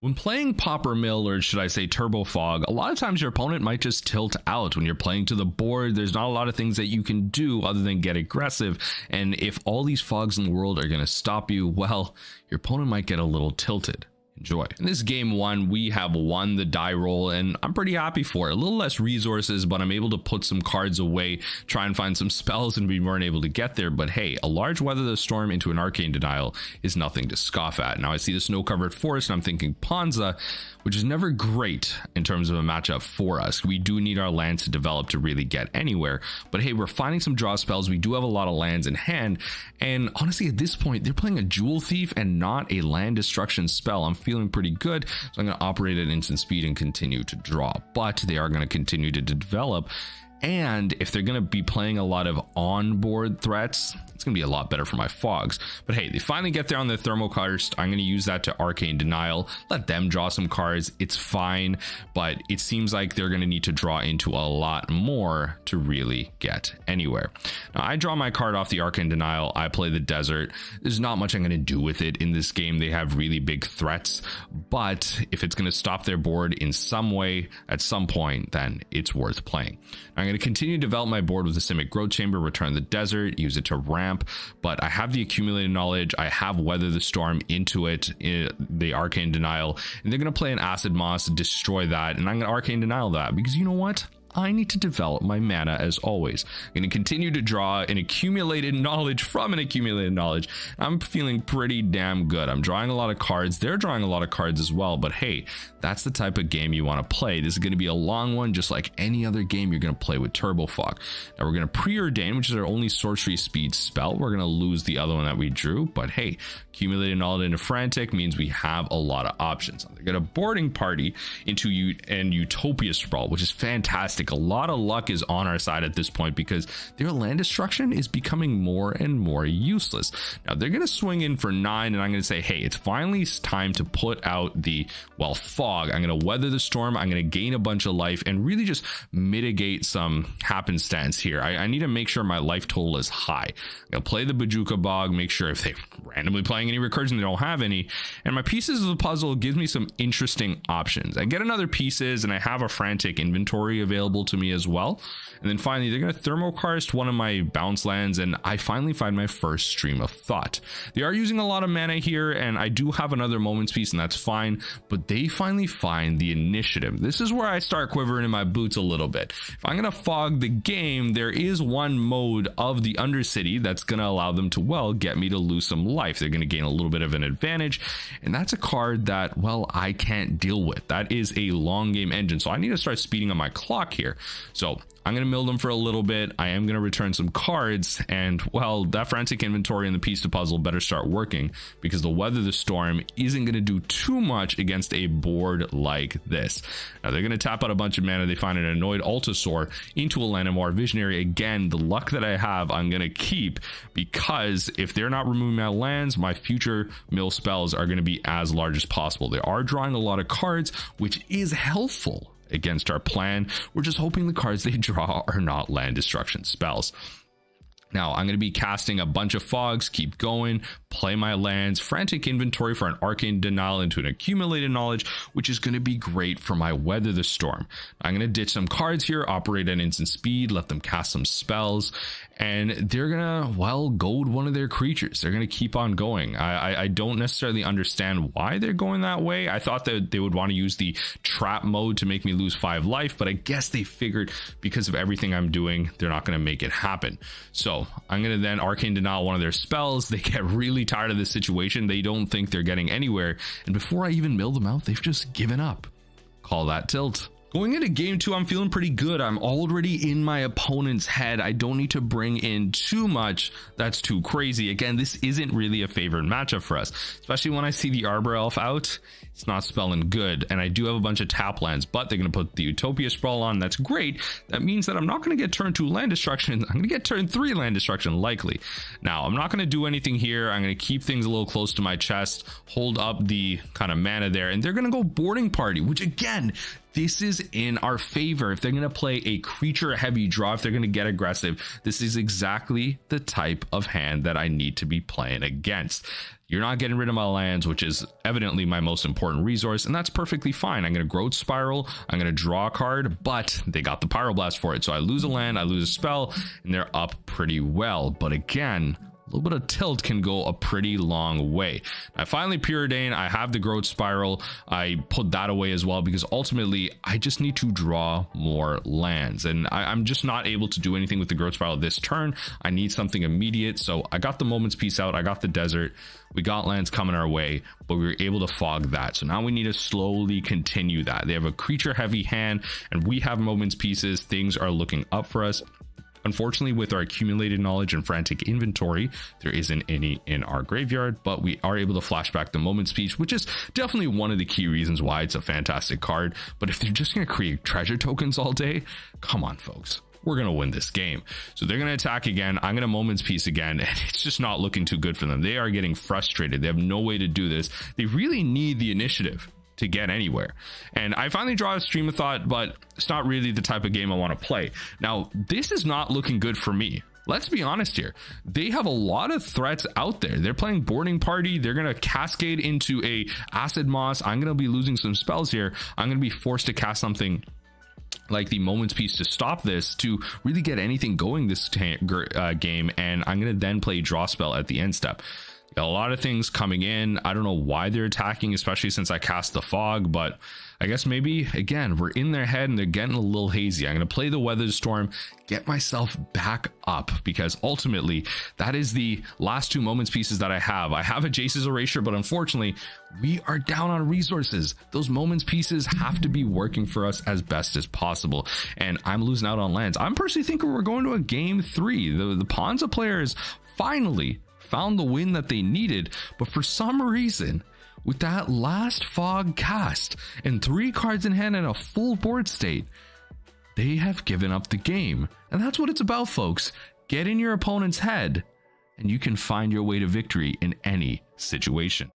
When playing Pauper Mill, or should I say Turbo Fog, a lot of times your opponent might just tilt out. When you're playing to the board, there's not a lot of things that you can do other than get aggressive. And if all these fogs in the world are going to stop you, well, your opponent might get a little tilted enjoy. In this game one, we have won the die roll and I'm pretty happy for it. A little less resources, but I'm able to put some cards away, try and find some spells and we weren't able to get there. But hey, a large weather the storm into an arcane denial is nothing to scoff at. Now I see the snow covered forest and I'm thinking Ponza, which is never great in terms of a matchup for us. We do need our lands to develop to really get anywhere. But hey, we're finding some draw spells. We do have a lot of lands in hand. And honestly, at this point, they're playing a jewel thief and not a land destruction spell. I'm feeling pretty good. So I'm going to operate at instant speed and continue to draw, but they are going to continue to develop. And if they're going to be playing a lot of onboard threats, it's going to be a lot better for my fogs. But hey, they finally get there on the thermal Thermokarst. I'm going to use that to Arcane Denial, let them draw some cards. It's fine, but it seems like they're going to need to draw into a lot more to really get anywhere. Now, I draw my card off the Arcane Denial. I play the Desert. There's not much I'm going to do with it in this game. They have really big threats, but if it's going to stop their board in some way at some point, then it's worth playing. I'm going to continue to develop my board with the Simic Growth Chamber, return the Desert, use it to ramp but I have the accumulated knowledge. I have Weather the Storm into it, eh, the Arcane Denial, and they're going to play an Acid Moss, destroy that, and I'm going to Arcane Denial that because you know what? I need to develop my mana as always. I'm going to continue to draw an accumulated knowledge from an accumulated knowledge. I'm feeling pretty damn good. I'm drawing a lot of cards. They're drawing a lot of cards as well. But hey, that's the type of game you want to play. This is going to be a long one, just like any other game you're going to play with Turbo Fog. Now we're going to preordain, which is our only sorcery speed spell. We're going to lose the other one that we drew. But hey, accumulated knowledge into frantic means we have a lot of options. They're going to boarding party into you and Utopia Sprawl, which is fantastic a lot of luck is on our side at this point because their land destruction is becoming more and more useless. Now they're going to swing in for nine and I'm going to say, hey, it's finally time to put out the, well, fog. I'm going to weather the storm. I'm going to gain a bunch of life and really just mitigate some happenstance here. I, I need to make sure my life total is high. I'm going to play the Bojuka Bog, make sure if they randomly playing any recursion, they don't have any. And my pieces of the puzzle gives me some interesting options. I get another pieces and I have a frantic inventory available available to me as well. And then finally, they're going to thermokarst one of my bounce lands, and I finally find my first stream of thought. They are using a lot of mana here, and I do have another Moment's Peace, and that's fine, but they finally find the initiative. This is where I start quivering in my boots a little bit. If I'm going to fog the game, there is one mode of the Undercity that's going to allow them to, well, get me to lose some life. They're going to gain a little bit of an advantage, and that's a card that, well, I can't deal with. That is a long game engine, so I need to start speeding up my clock here. So I'm going to mill them for a little bit. I am going to return some cards and well, that frantic inventory and the piece to puzzle better start working because the weather the storm isn't going to do too much against a board like this. Now they're going to tap out a bunch of mana. They find an annoyed Altisaur into a Llanowar Visionary. Again, the luck that I have, I'm going to keep because if they're not removing my lands, my future mill spells are going to be as large as possible. They are drawing a lot of cards, which is helpful against our plan. We're just hoping the cards they draw are not land destruction spells. Now I'm going to be casting a bunch of fogs, keep going, play my lands, frantic inventory for an arcane denial into an accumulated knowledge, which is going to be great for my weather the storm. I'm going to ditch some cards here, operate at instant speed, let them cast some spells, and they're gonna well goad one of their creatures. They're gonna keep on going. I, I, I don't necessarily understand why they're going that way. I thought that they would want to use the trap mode to make me lose five life but i guess they figured because of everything i'm doing they're not gonna make it happen. So i'm gonna then arcane denial one of their spells. They get really tired of this situation. They don't think they're getting anywhere. And before i even mill them out they've just given up. Call that tilt Going into game two, I'm feeling pretty good. I'm already in my opponent's head. I don't need to bring in too much. That's too crazy. Again, this isn't really a favorite matchup for us, especially when I see the Arbor Elf out. It's not spelling good. And I do have a bunch of tap lands, but they're going to put the Utopia Sprawl on. That's great. That means that I'm not going to get turn two land destruction. I'm going to get turn three land destruction likely. Now, I'm not going to do anything here. I'm going to keep things a little close to my chest, hold up the kind of mana there, and they're going to go boarding party, which again, this is in our favor. If they're going to play a creature heavy draw, if they're going to get aggressive, this is exactly the type of hand that I need to be playing against. You're not getting rid of my lands, which is evidently my most important resource, and that's perfectly fine. I'm going to growth spiral, I'm going to draw a card, but they got the pyroblast for it. So I lose a land, I lose a spell, and they're up pretty well. But again, a little bit of tilt can go a pretty long way. I finally preordain. I have the growth spiral. I put that away as well because ultimately I just need to draw more lands and I, am just not able to do anything with the growth spiral this turn. I need something immediate. So I got the Moment's Peace out. I got the desert. We got lands coming our way, but we were able to fog that. So now we need to slowly continue that. They have a creature heavy hand and we have Moment's Peaces. Things are looking up for us. Unfortunately, with our accumulated knowledge and frantic inventory, there isn't any in our graveyard, but we are able to flashback the Moment's Peace, which is definitely one of the key reasons why it's a fantastic card. But if they're just going to create treasure tokens all day, come on, folks we're going to win this game. So they're going to attack again. I'm going to Moment's Peace again. And it's just not looking too good for them. They are getting frustrated. They have no way to do this. They really need the initiative to get anywhere. And I finally draw a stream of thought, but it's not really the type of game I want to play. Now, this is not looking good for me. Let's be honest here. They have a lot of threats out there. They're playing boarding party. They're going to cascade into a acid moss. I'm going to be losing some spells here. I'm going to be forced to cast something like the Moment's Peace to stop this to really get anything going this uh, game and i'm going to then play draw spell at the end step a lot of things coming in. I don't know why they're attacking, especially since I cast the fog, but I guess maybe again, we're in their head and they're getting a little hazy. I'm going to play the weather storm, get myself back up because ultimately that is the last two Moment's Peaces that I have. I have a Jace's erasure, but unfortunately we are down on resources. Those Moment's Peaces have to be working for us as best as possible. And I'm losing out on lands. I'm personally thinking we're going to a game three. The, the Ponza players finally found the win that they needed, but for some reason, with that last fog cast and three cards in hand and a full board state, they have given up the game. And that's what it's about, folks. Get in your opponent's head, and you can find your way to victory in any situation.